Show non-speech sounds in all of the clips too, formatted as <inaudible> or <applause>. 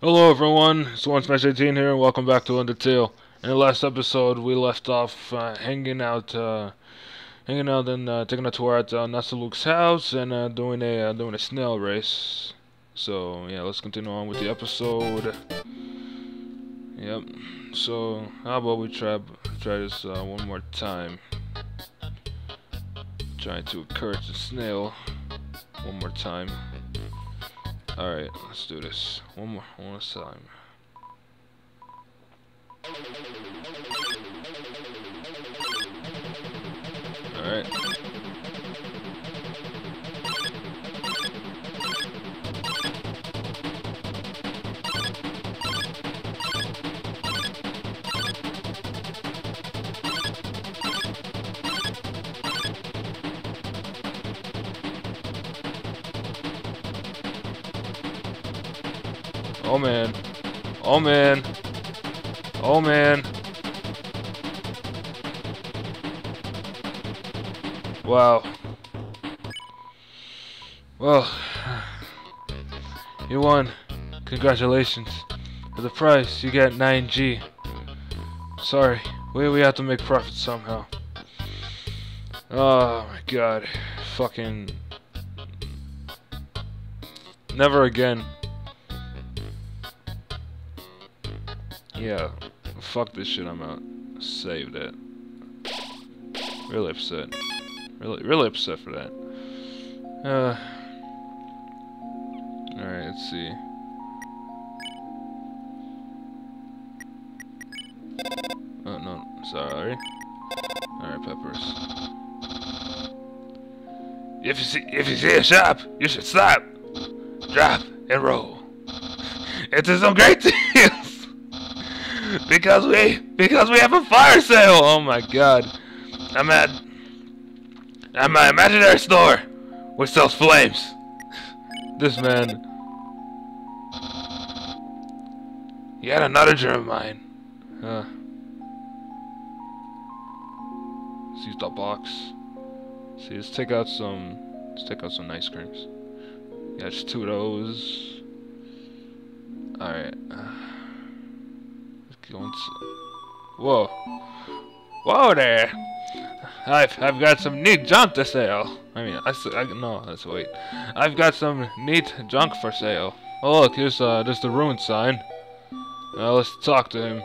Hello everyone, it's One Smash 18 here and welcome back to Undertale. In the last episode we left off uh, hanging out uh, hanging out and uh, taking a tour at uh, Napstablook's house and uh, doing a uh, doing a snail race. So yeah, let's continue on with the episode. Yep. So how about we try try this uh, one more time? Trying to encourage the snail one more time. Alright, let's do this. One more, one more time. Alright. Man. Oh man. Oh man. Wow. Well, <sighs> you won. Congratulations. For the price, you get 9G. Sorry, we, we have to make profit somehow. Oh my god. Fucking... Never again. Yeah, fuck this shit, I'm out. Saved it. Really upset. Really, really upset for that. Uh. Alright, let's see. Oh, no, sorry. Alright, peppers. If you see, if you see a shop, you should stop, drop, and roll. Into some great deals! <laughs> because we because we have a fire sale. Oh my god. I'm at at my imaginary store which sells flames. <laughs> this man He had another of mine. Huh. Let's use the box. See, let's take out some let's take out some ice creams. Yeah, just two of those. Alright. Whoa. Whoa there! I've, I've got some neat junk to sell. I mean, I, I no, that's wait. I've got some neat junk for sale. Oh look, here's uh, there's the ruin sign. Uh, let's talk to him.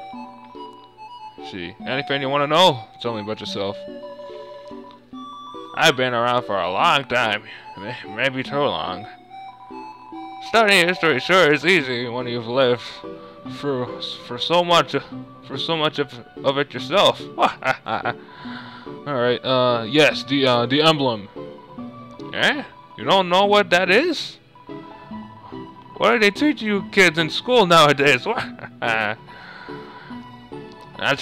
See, anything you want to know? Tell me about yourself. I've been around for a long time, maybe too long. Studying history sure is easy when you've lived for for so much for so much of of it yourself. <laughs> All right. Uh, yes, the uh the emblem. Eh? You don't know what that is? What do they teach you kids in school nowadays? <laughs> That's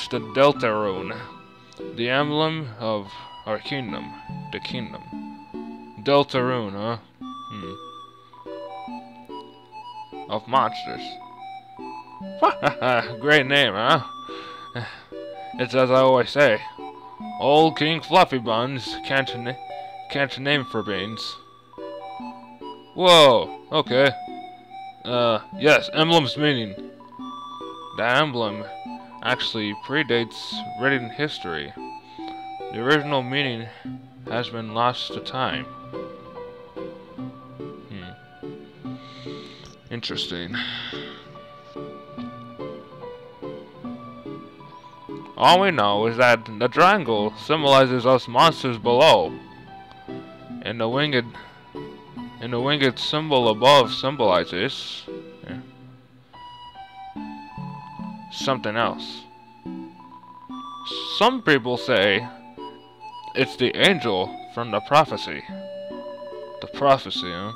the Delta Rune, the emblem of our kingdom, the kingdom. Delta Rune, huh? Hmm. Of monsters. <laughs> Great name, huh? It's as I always say. Old King Fluffy Buns can't, na can't name for beans. Whoa, okay. Uh, yes, emblem's meaning. The emblem actually predates written history. The original meaning has been lost to time. Hmm. Interesting. All we know is that the triangle symbolizes us monsters below, and the winged and the winged symbol above symbolizes yeah, something else. Some people say it's the angel from the prophecy. The prophecy, huh?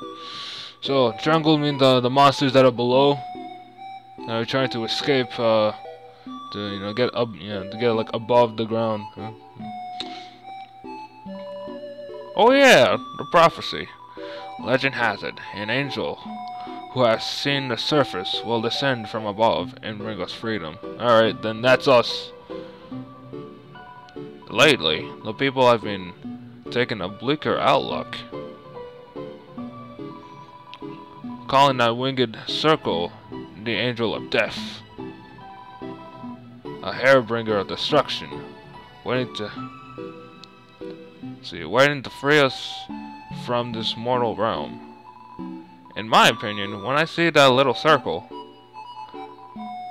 So, triangle means the, the monsters that are below. They're trying to escape uh, to you know get up you know to get like above the ground oh yeah the prophecy. Legend has it an angel who has seen the surface will descend from above and bring us freedom. Alright then that's us. Lately the people have been taking a bleaker outlook calling that winged circle the angel of death. A hairbringer of destruction, waiting to see, waiting to free us from this mortal realm. In my opinion, when I see that little circle,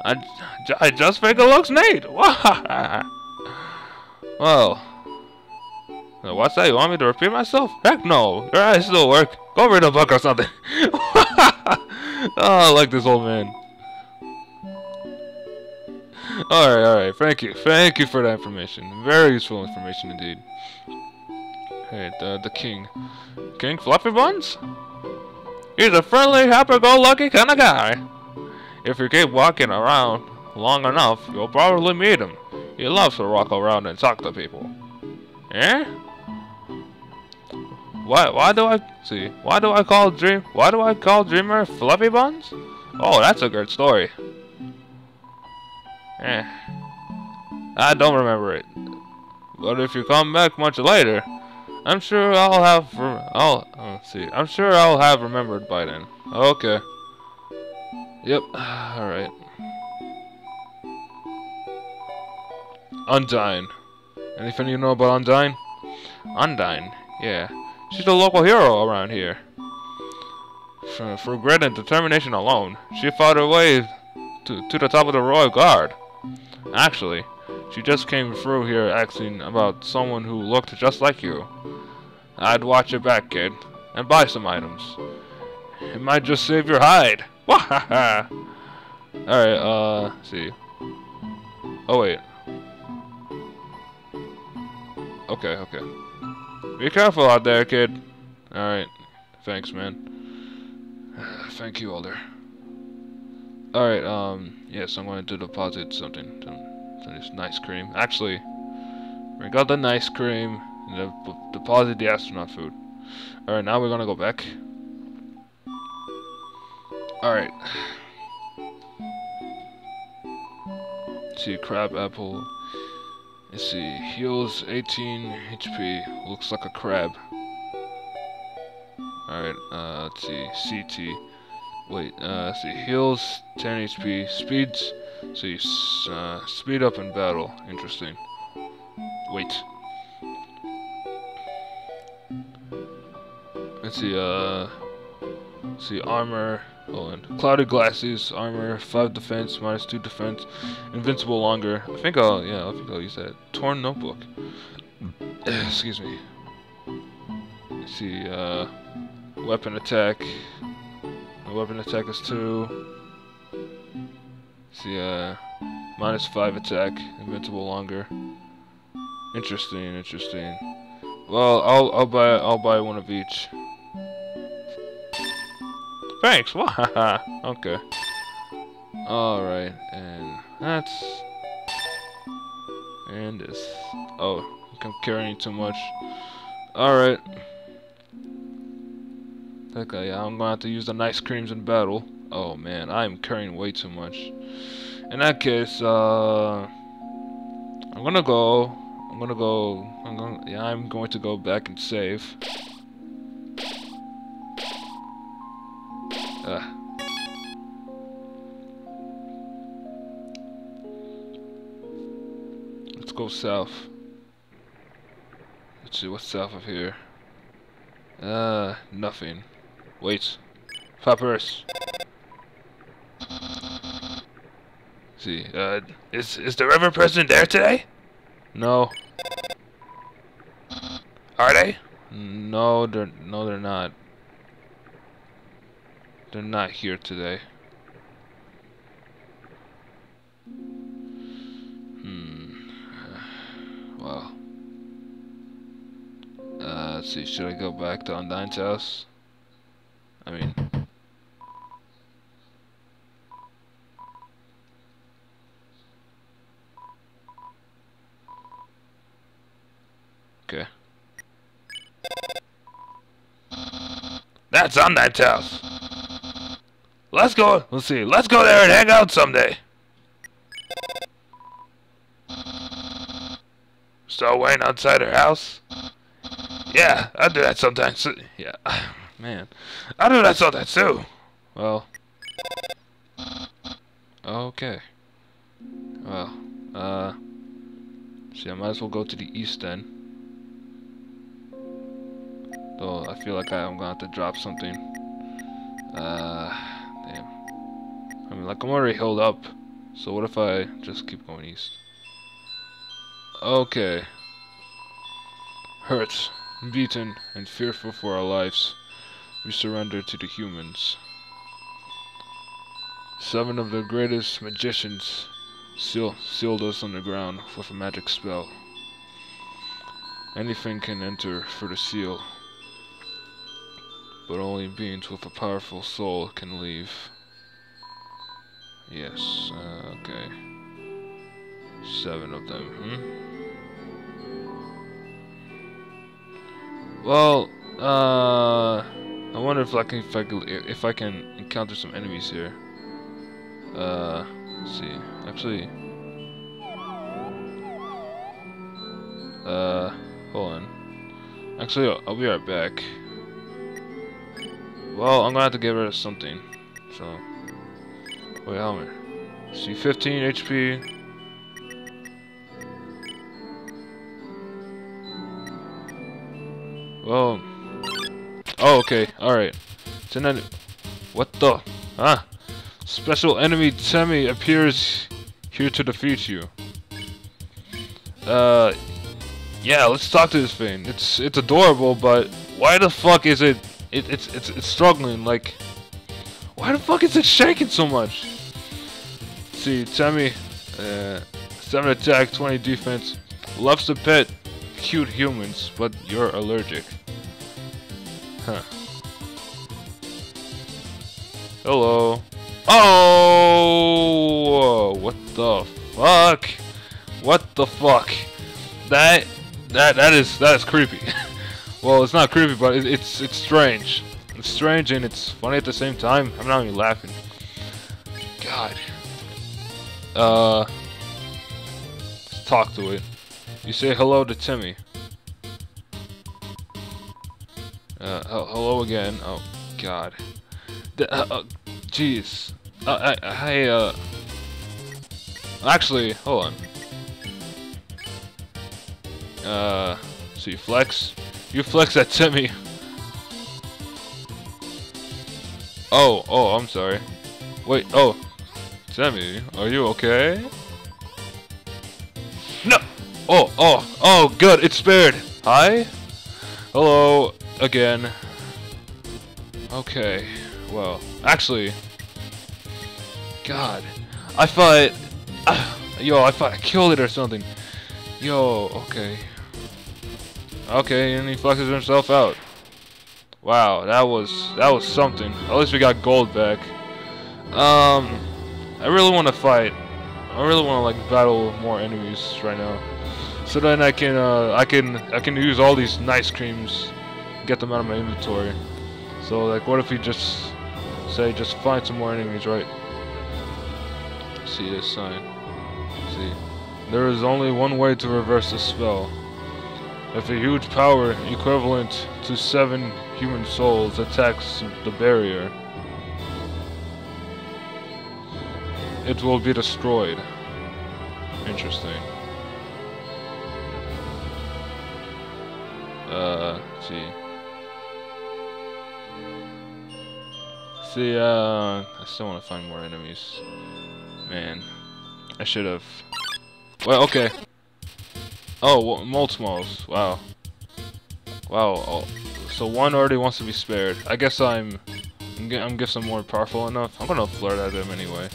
I, I just think it looks neat. <laughs> well, what's that? You want me to repeat myself? Heck no. Your eyes still work. Go read a book or something. <laughs> oh, I like this old man. Alright, alright. Thank you. Thank you for that information. Very useful information indeed. Hey, the, the king. King Fluffy Buns? He's a friendly, happy-go-lucky kind of guy. If you keep walking around long enough, you'll probably meet him. He loves to walk around and talk to people. Eh? Why why do I see? Why do I call Dream why do I call Dreamer Fluffy Buns? Oh, that's a good story. Eh. I don't remember it. But if you come back much later, I'm sure I'll have I'll let's see. I'm sure I'll have remembered by then. Okay. Yep. <sighs> Alright. Undyne. Anything you know about Undyne? Undyne, yeah. She's a local hero around here. For, for grit and determination alone, she fought her way to, to the top of the Royal Guard. Actually, she just came through here asking about someone who looked just like you. I'd watch your back, kid, and buy some items. It might just save your hide. <laughs> Alright, uh, see. Oh, wait. Okay, okay. Be careful out there, kid. Alright. Thanks, man. <sighs> Thank you, Older. Alright, um, yes, I'm going to deposit something. Some, some nice cream. Actually, we got the nice cream and deposit the astronaut food. Alright, now we're gonna go back. Alright. see, crab apple. Let's see, heals 18 HP. Looks like a crab. Alright, uh, let's see, Sea Tea. Wait, uh, see, heals 10 HP. Speeds, see, uh, speed up in battle. Interesting. Wait. Let's see, uh, let's see, armor. Oh, and clouded glasses, armor, 5 defense, minus 2 defense, invincible longer. I think I'll, yeah, I think I'll use that. Torn notebook. <clears throat> Excuse me. Let's see, uh, weapon attack. My weapon attack is 2. See, uh, minus 5 attack, invincible longer. Interesting, interesting. Well, I'll, I'll buy, I'll buy one of each. Thanks. <laughs> okay. Alright, and that's... And this. Oh, I'm carrying too much. Alright. Okay, yeah, I'm gonna have to use the nice creams in battle. Oh man, I'm carrying way too much. In that case, uh... I'm gonna go... I'm gonna go... I'm gonna, yeah, I'm going to go back and save. Ugh. Let's go south. Let's see what's south of here. Uh, nothing. Wait. Papyrus. see, uh, is is the Reverend President there today? No. Are they? No, they're no, they're not. They're not here today. Hmm. <sighs> Well. Uh, let's see. Should I go back to Undyne's house? I mean. Okay. That's on that house. Let's go. Let's see. Let's go there and hang out someday. Still waiting outside her house? Yeah, I do that sometimes. <laughs> Yeah, man, I don't know. I saw that too. Well, Okay. Well, uh, see, I might as well go to the east then. Though I feel like I'm gonna have to drop something. Uh, damn. I mean, like I'm already held up. So what if I just keep going east? Okay. Hurt, beaten, and fearful for our lives, we surrender to the humans. Seven of the greatest magicians seal, sealed us underground with a magic spell. Anything can enter for the seal, but only beings with a powerful soul can leave. Yes, uh, okay. Seven of them, hmm? Well, uh, I wonder if I can if I, can, if I can encounter some enemies here. Uh, see. Actually, uh, hold on. Actually, I'll, be right back. Well, I'm gonna have to get rid of something. So, wait, helmet. See, 15 HP. Well, oh, okay, alright. So then, what the? Ah, special enemy Temmie appears here to defeat you. Uh, yeah, let's talk to this thing. It's it's adorable, but why the fuck is it? It it's it's it's struggling. Like, why the fuck is it shaking so much? see, Temmie, uh, seven attack, 20 defense, loves to pet cute humans, but you're allergic. Huh. Hello. Oh! What the fuck? What the fuck? That that that is that is creepy. <laughs> well, it's not creepy, but it, it's it's strange. It's strange and it's funny at the same time. I'm not even laughing. God. Uh. Let's talk to it. You say hello to Temmie. Uh, hello again. Oh, God. Uh, uh, jeez. Uh, I, I, uh... Actually, hold on. Uh, so you flex? You flex at Temmie. Oh, oh, I'm sorry. Wait, oh. Temmie, are you okay? No! Oh, oh, oh, good, it's spared. Hi? Hello, again. Okay, well, actually, God, I thought, uh, <sighs> yo, I thought I killed it or something. Yo, okay. Okay, and he flexes himself out. Wow, that was that was something. At least we got gold back. Um, I really want to fight. I really want to like battle more enemies right now, so then I can uh, I can I can use all these nice creams, get them out of my inventory. So like, what if we just say just find some more enemies, right? See this sign. See, there is only one way to reverse the spell. If a huge power equivalent to seven human souls attacks the barrier, it will be destroyed. Interesting. Uh, see. See, uh, I still want to find more enemies. Man, I should have. Well, okay. Oh, Moldsmals. Wow. Wow. Oh, so one already wants to be spared. I guess I'm... I'm, I'm guess I'm more powerful enough. I'm gonna flirt at him anyway.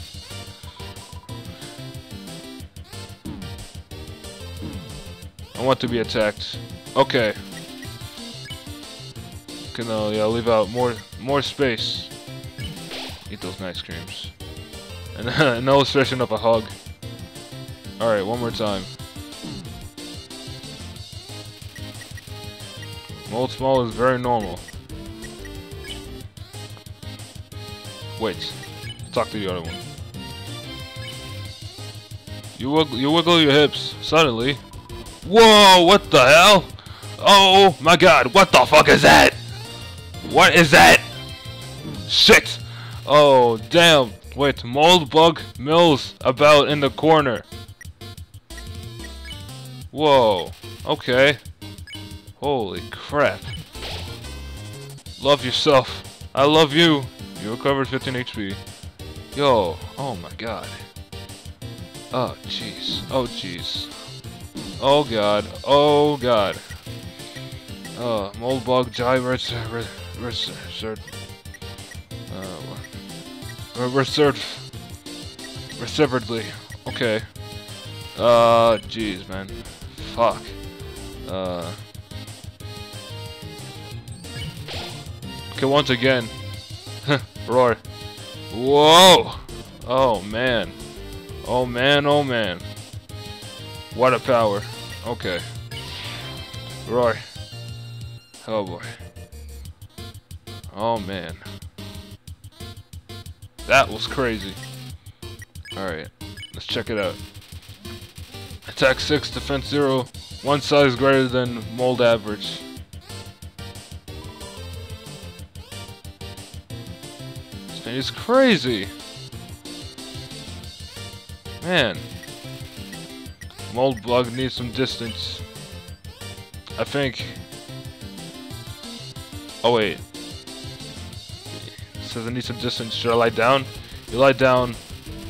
I want to be attacked. Okay. Can uh, yeah, leave out more more space. Eat those nice creams. And an illustration of a hug. Alright, one more time. Moldsmal is very normal. Wait. Talk to the other one. You wiggle, you wiggle your hips, suddenly. Whoa, what the hell? Oh my god, what the fuck is that? What is that? Shit! Oh, damn. Wait, Moldbygg mills about in the corner. Whoa. Okay. Holy crap. Love yourself. I love you. You recovered 15 HP. Yo. Oh my god. Oh jeez. Oh jeez. Oh god. Oh god. Uh, oh, Moldbygg Gyrus Resert. Uh, reserved. Reservedly. Okay. Uh, jeez, man. Fuck. Uh. Okay, once again. <laughs> Roar. Whoa! Oh, man. Oh, man, oh, man. What a power. Okay. Roar. Oh, boy. Oh, man. That was crazy. Alright. Let's check it out. Attack 6, defense 0, one size greater than mold average. This thing is crazy. Man. Moldbygg needs some distance. I think... Oh wait. Says I need some distance. Should I lie down? You lie down.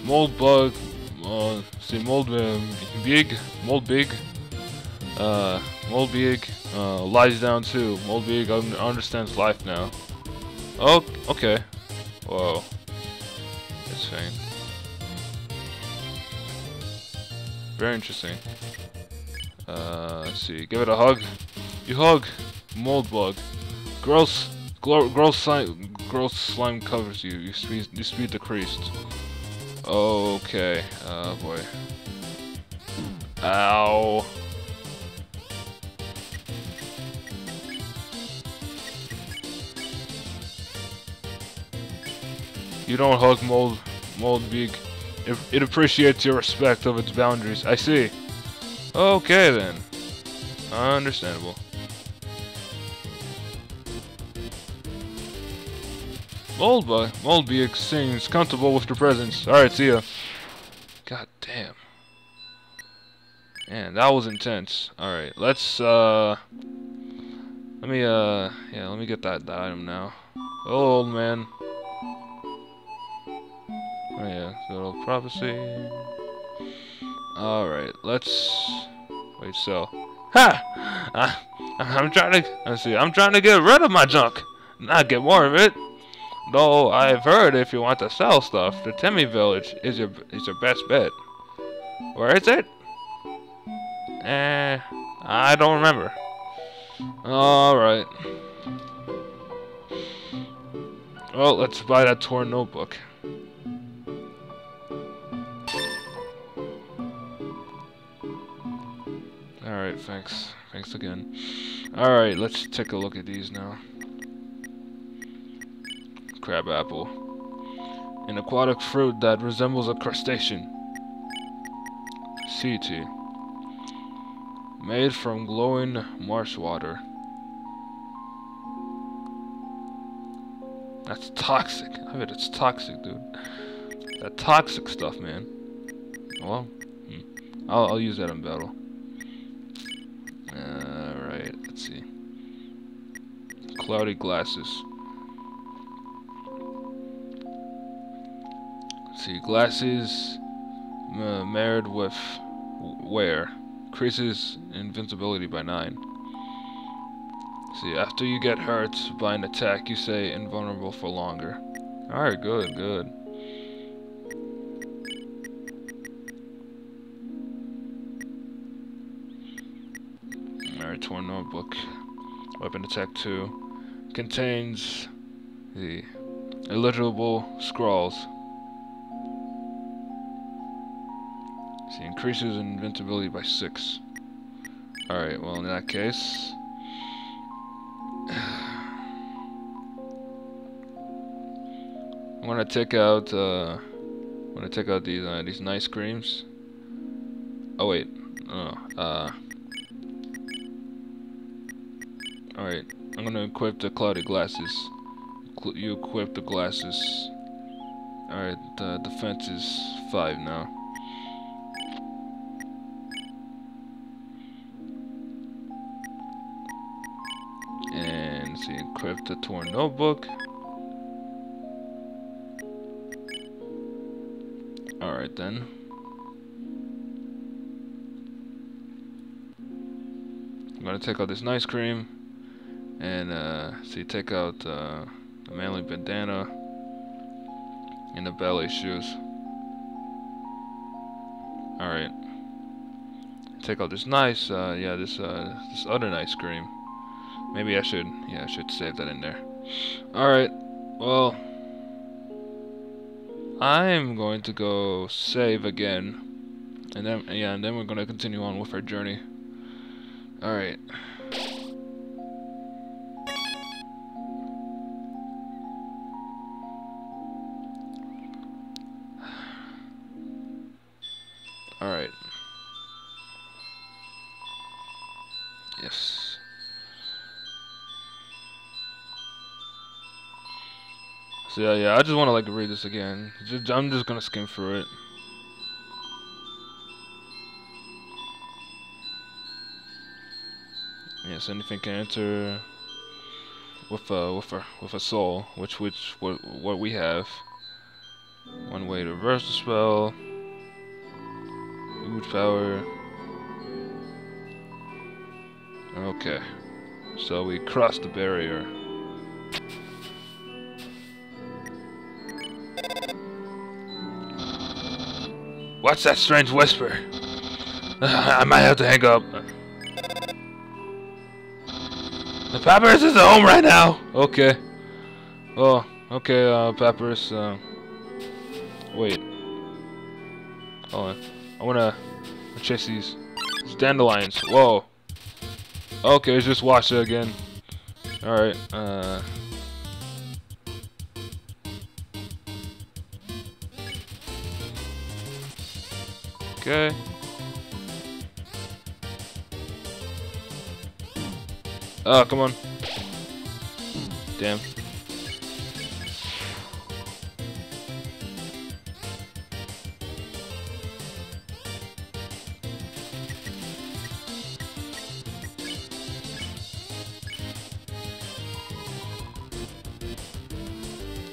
Moldbygg. Uh, see, mold uh, big. Moldbygg. Uh, Moldbygg. Uh, lies down too. Moldbygg un understands life now. Oh, okay. Whoa. Insane. Very interesting. Uh, let's see. Give it a hug. You hug. Moldbygg. Gross. Gross slime. Gross slime covers you. Your speed. Your speed decreased. Okay. Oh boy. Ow. You don't hug mold, Moldbygg. It, it appreciates your respect of its boundaries. I see. Okay then. Understandable. Moldbygg, Moldbygg seems comfortable with your presence. Alright, see ya. God damn. Man, that was intense. Alright, let's, uh... Let me, uh... Yeah, let me get that, that item now. Oh, old man. Oh yeah, little prophecy. Alright, let's... Wait, so... Ha! Uh, I'm trying to... Let's see, I'm trying to get rid of my junk. Not get more of it. Though I've heard if you want to sell stuff, the Temmie Village is your is your best bet. Where is it? Eh, I don't remember. Alright. Well, let's buy that torn notebook. Alright, thanks. Thanks again. Alright, let's take a look at these now. Crab apple. An aquatic fruit that resembles a crustacean. Sea tea. Made from glowing marsh water. That's toxic. I bet it's toxic, dude. That toxic stuff, man. Well, hmm. I'll, I'll use that in battle. Alright, let's see. Cloudy glasses. See, glasses uh, married with wear. Increases invincibility by 9. See, after you get hurt by an attack, you say invulnerable for longer. Alright, good, good. Alright, torn notebook. Weapon attack 2. Contains the illegible scrawls. Increases invincibility by 6. Alright, well in that case... <sighs> I'm gonna take out, uh... I'm gonna take out these, uh, these nice creams. Oh wait, oh, uh... Alright, I'm gonna equip the cloudy glasses. you equip the glasses. Alright, uh, defense is 5 now. Encrypt the torn notebook. Alright then. I'm gonna take out this nice cream and uh, see take out uh, the manly bandana and the ballet shoes. Alright. Take out this nice, uh, yeah, this uh, this other nice cream. Maybe I should, yeah, I should save that in there. Alright, well, I'm going to go save again. And then, yeah, and then we're going to continue on with our journey. Alright. So yeah, yeah, I just want to like read this again. Just, I'm just gonna skim through it. Yes, anything can enter with a with a with a soul, which which what what we have. One way to reverse the spell. Huge power. Okay. So we crossed the barrier. What's that strange whisper? <sighs> I might have to hang up. The Papyrus is at home right now! Okay. Oh, okay, uh, Papyrus, uh... Wait. Hold on. I wanna chase these. It's dandelions. Whoa. Okay, just watch it again. Alright, uh... Okay. Oh, come on. Damn.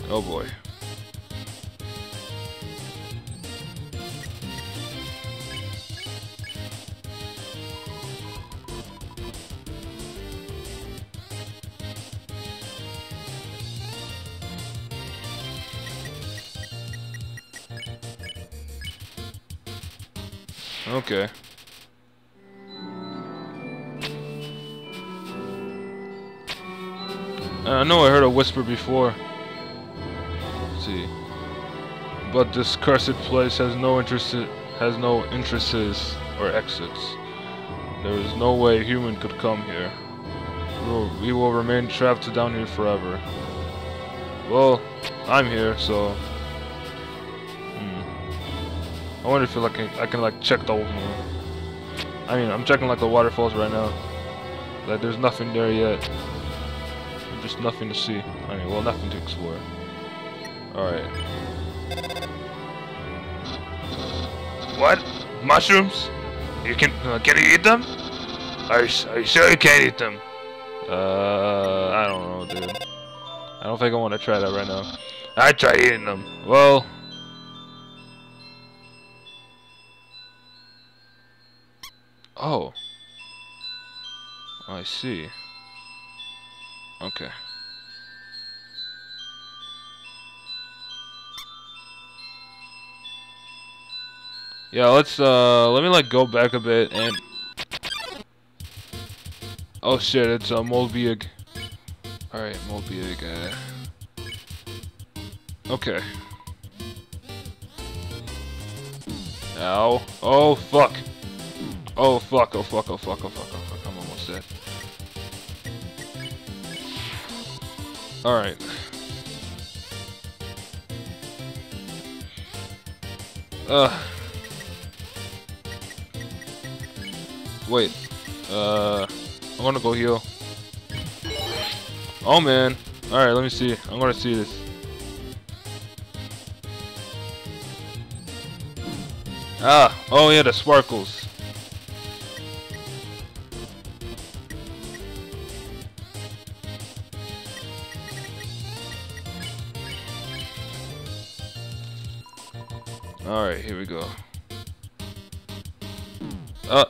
Oh boy. Before. Let's see. But this cursed place has no interest has no entrances or exits. There is no way a human could come here. We will, we will remain trapped down here forever. Well, I'm here, so hmm. I wonder if like I can like check the. I mean, I'm checking like the waterfalls right now. Like there's nothing there yet. Just nothing to see. I mean, well, nothing to explore. All right. What? Mushrooms? You can uh, can you eat them? Are you, are you sure you can't eat them? Uh, I don't know, dude. I don't think I want to try that right now. I try eating them. Well. Oh. I see. Okay. Yeah, let's, uh, let me, like, go back a bit and... Oh, shit, it's, uh, Moldbygg. Alright, Moldbygg, uh... Okay. Ow. Oh, fuck. Oh fuck, oh fuck, oh fuck, oh fuck, oh fuck, I'm almost dead. Alright. Uh. Wait. Uh, I'm gonna go heal. Oh man. Alright, let me see. I'm gonna see this. Ah, oh yeah, the sparkles. Here we go. Uh.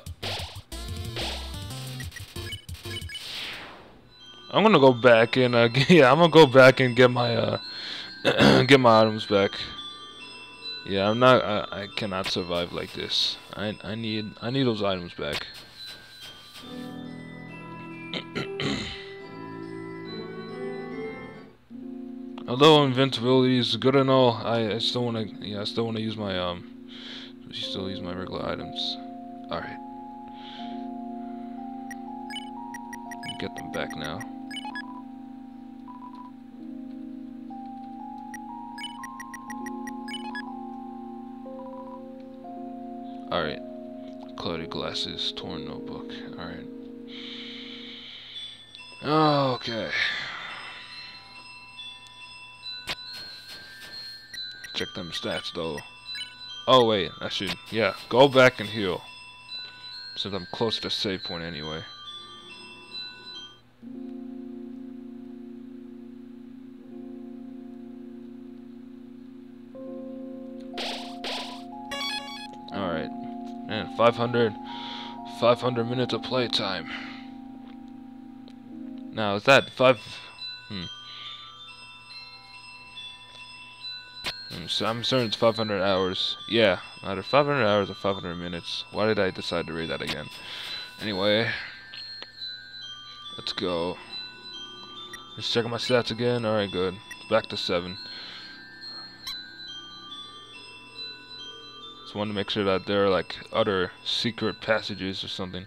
I'm gonna go back and uh, <laughs> yeah, I'm gonna go back and get my uh, <clears throat> get my items back. Yeah, I'm not. I, I cannot survive like this. I I need I need those items back. Although invincibility is good and all, I, I still wanna yeah I still wanna use my um still use my regular items. All right, get them back now. Alright. Cloudy glasses, torn notebook. Alright. Okay. Check them stats though. Oh wait, I should, yeah, go back and heal. Since I'm close to save point anyway. Alright. Man, 500, 500 minutes of playtime. Now, is that five... Hmm. I'm, so I'm certain it's 500 hours. Yeah, either 500 hours or 500 minutes. Why did I decide to read that again? Anyway, let's go. Just checking my stats again. Alright, good. Back to 7. Just wanted to make sure that there are like other secret passages or something.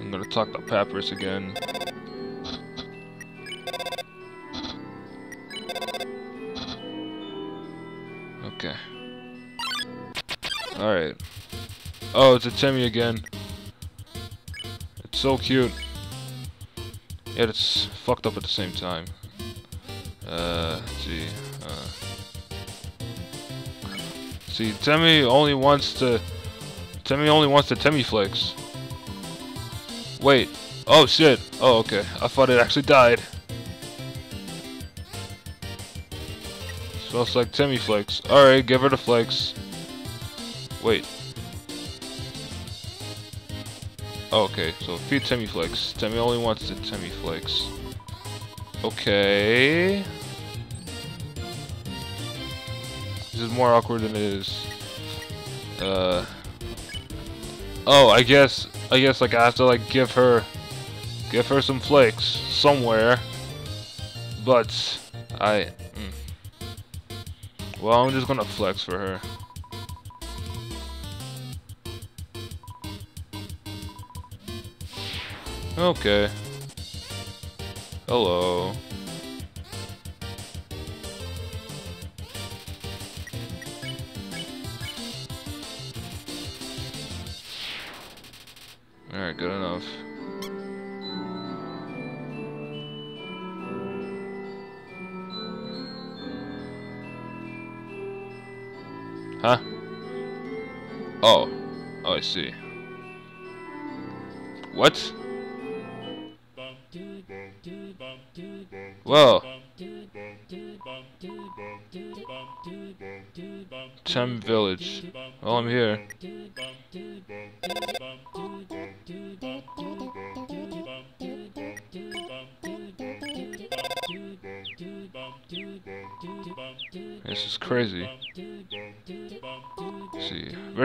I'm gonna talk to Papyrus again. Okay. Alright. Oh, it's a Temmie again. It's so cute. Yet it's fucked up at the same time. Uh, see. Uh, see, Temmie only wants to... Temmie only wants the Temmie Flakes. Wait. Oh, shit. Oh, okay. I thought it actually died. Smells like Temmie Flakes. Alright, give her the flakes. Wait. Oh, okay, so feed Temmie Flakes. Temmie only wants the Temmie Flakes. Okay. This is more awkward than it is. Uh. Oh, I guess, I guess like I have to like give her, give her some flakes somewhere. But I, mm. Well, I'm just gonna flex for her. Okay. Hello. Oh. Oh, I see. What? Well. Tem Village. Well, I'm here. This is crazy.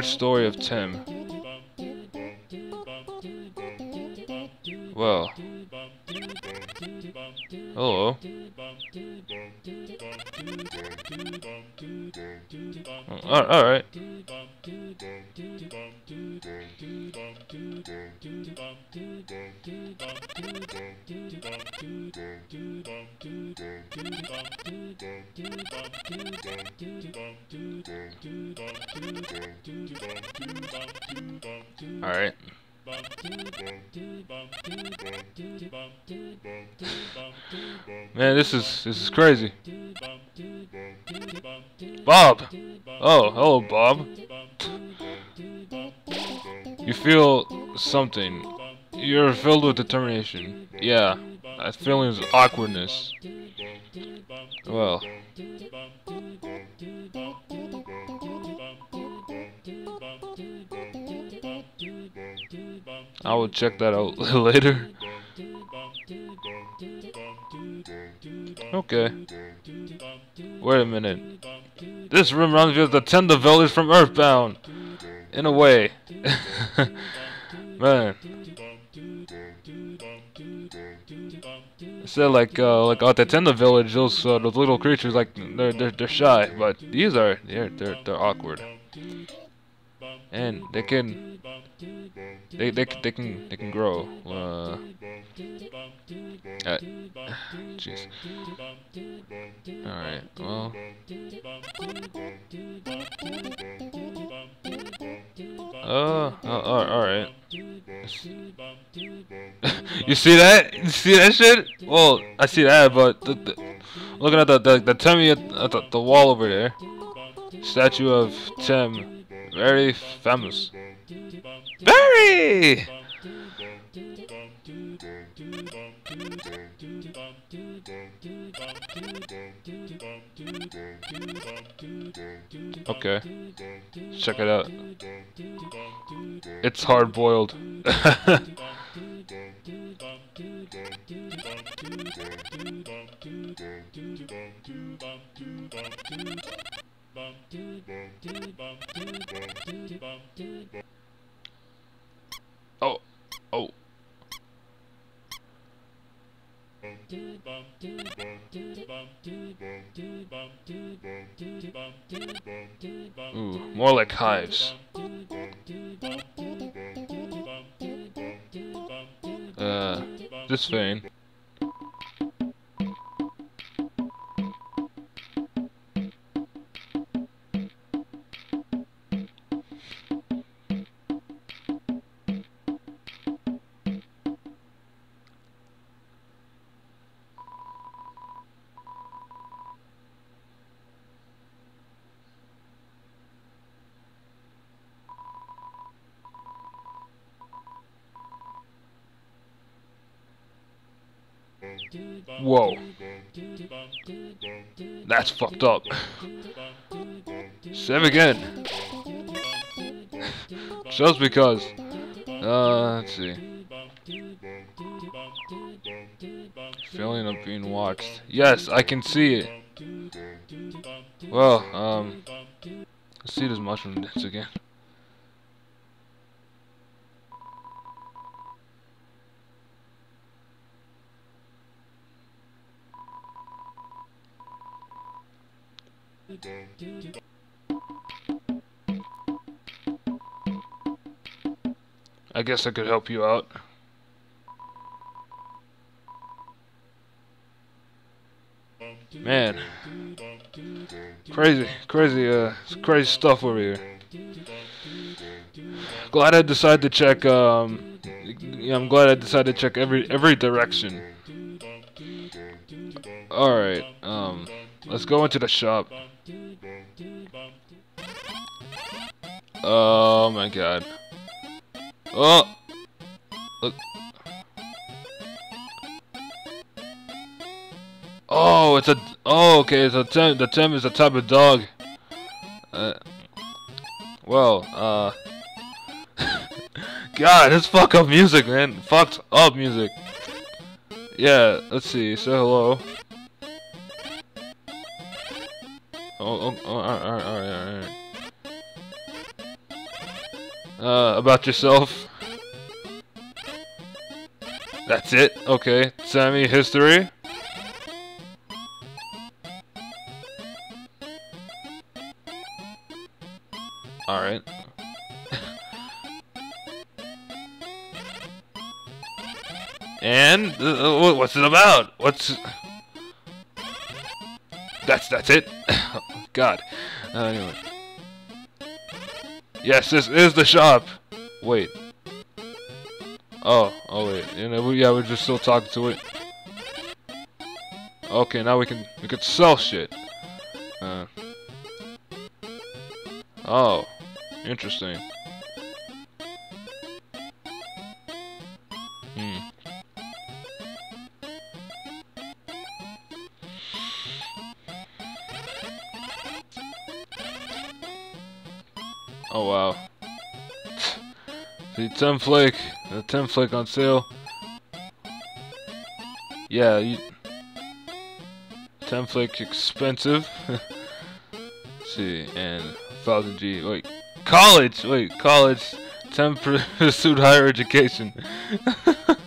Story of Tim. Well. Hello. Mm, Alright. Alright. This is this is crazy. Bob! Oh, hello, Bob. You feel something. You're filled with determination. Yeah, that feeling is awkwardness. Well. I will check that out <laughs> later. Okay. Wait a minute. This room reminds me of the Tenda Village from Earthbound. In a way. <laughs> Man. I said like uh, like at the Tenda Village, those uh, those little creatures like they're they're they're shy, but these are they're they're they're awkward, and they can they they they can they can grow. Uh, uh, jeez. All right. Well. Uh, uh, all right. <laughs> you see that? You see that shit? Well, I see that, but the, the, looking at the the, the Temmie at, at the, the wall over there, statue of Tem, very famous. Very. Okay. Check it out. It's hard boiled. <laughs> like hives. Uh, this vein. Fucked up. Save again. <laughs> Just because. Uh, let's see. Feeling of being watched. Yes, I can see it. Well, um, let's see this mushroom dance again. I guess I could help you out. Man. Crazy, crazy, uh, crazy stuff over here. Glad I decided to check, um, yeah, I'm glad I decided to check every, every direction. Alright, um, let's go into the shop. Oh my god. Oh! Look. Oh, it's a. Oh, okay. It's a Tem. The Tem is a type of dog. Uh, well, uh. <laughs> God, this fuck up music, man. Fucked up music. Yeah, let's see. Say hello. Oh, oh, oh alright, alright, alright. Uh, about yourself. That's it? Okay. Temmie, history? Alright. <laughs> and? Uh, what's it about? What's... That's, that's it? <laughs> God. Uh, anyway. Yes, this is the shop. Wait. Oh, oh wait. You know, yeah, we're just still talking to it. Okay, now we can we can sell shit. Uh. Oh, interesting. Oh wow. See, Tem flake, the Tem flake on sale. Yeah, you, Tem flake expensive. <laughs> see, and 1000 G. Wait, college. Wait, college. 10 <laughs> pursued higher education. <laughs> oh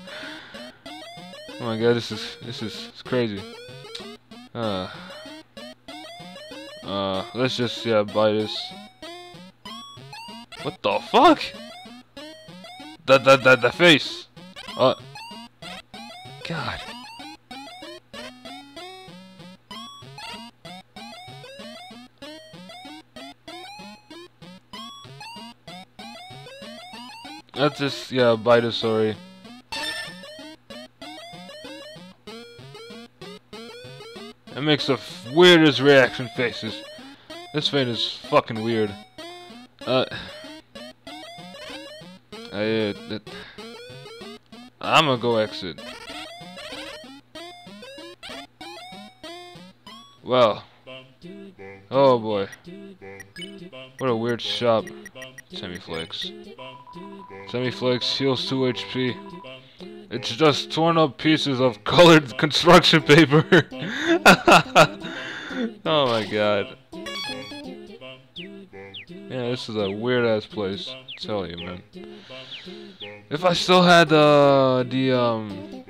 my god, this is this is crazy. Uh, uh, let's just yeah buy this. What the fuck? The the the the face. Uh. God. That's just, yeah, bite sorry. It makes the weirdest reaction faces. This thing is fucking weird. Uh... I, uh, I'm gonna go exit. Well. Oh boy. What a weird shop. Temmie Flakes. Semiflex heals 2 HP. It's just torn up pieces of colored <laughs> construction paper. <laughs> oh my god. Yeah, this is a weird ass place. Tell you, man. If I still had uh, the um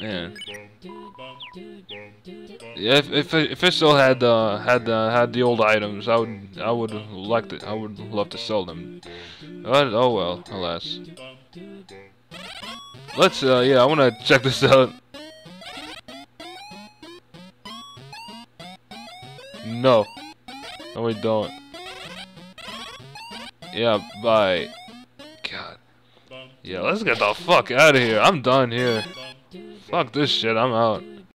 Man. Yeah, if if if I still had uh had uh, had the old items, I would I would like to I would love to sell them. But oh well, alas. Let's uh yeah, I want to check this out. No. No, we don't. Yeah, bye. God. Yeah, let's get the fuck out of here. I'm done here. Fuck this shit, I'm out.